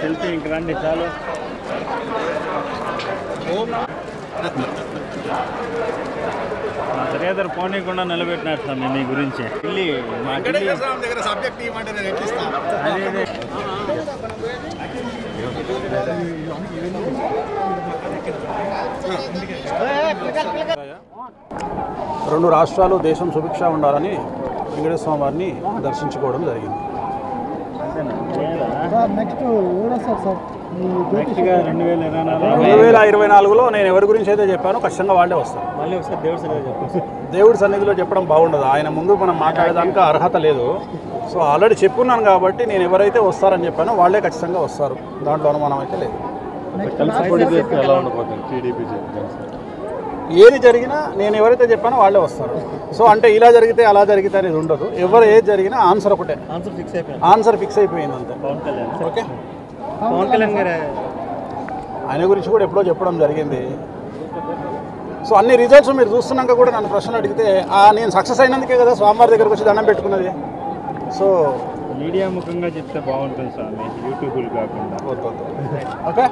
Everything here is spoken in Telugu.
సెల్ఫీ ఇంక రండి చాలు. మా శ్రీధర్ పోనీకుండా నిలబెట్టినారు స్వామి మీ గురించి. ఢిల్లీ మా ఢిల్లీ దగ్గర సబ్జెక్ట్ ఇవ్వమంటే నేను అదే. రెండు రాష్ట్రాలు దేశం సుభిక్ష ఉండాలని వెంకటేశ్వర స్వామి వారిని దర్శించుకోవడం జరిగింది. రెండు వేల ఇరవై నాలుగులో నేను ఎవరి గురించి అయితే చెప్పానో ఖచ్చితంగా వాళ్ళే వస్తారు. మళ్ళీ ఒకసారి దేవుడి చెప్పు దేవుడి సన్నిధిలో చెప్పడం బాగుండదు. ఆయన ముందు మనం మాట్లాడేదానికి అర్హత లేదు. సో ఆల్రెడీ చెప్పున్నాను కాబట్టి నేను ఎవరైతే వస్తారని చెప్పానో వాళ్ళే ఖచ్చితంగా వస్తారు. దాంట్లో అనుమానం అయితే లేదు. ఏది జరిగినా నేను ఎవరైతే చెప్పానో వాళ్ళే వస్తారు. సో అంటే ఇలా జరిగితే అలా జరిగితే అనేది ఉండదు. ఎవరు ఏది జరిగినా ఆన్సర్ ఒకటే. ఆన్సర్ ఫిక్స్ అయిపోయింది. ఆన్సర్ ఫిక్స్ అయిపోయింది అంతే. ఓకే? పవన్ కళ్యాణ్ గారు ఆయన గురించి కూడా ఎప్పుడో చెప్పడం జరిగింది. సో అన్ని రిజల్ట్స్ మీరు చూస్తున్నాక కూడా నన్ను ప్రశ్నలు అడిగితే నేను సక్సెస్ అయినందుకే కదా స్వామివారి దగ్గరకు వచ్చి దండం పెట్టుకున్నది? సో మీడియా ముఖంగా చెప్తే బాగుంటుంది స్వామి. యూట్యూబ్ కాకుండా. ఓకే?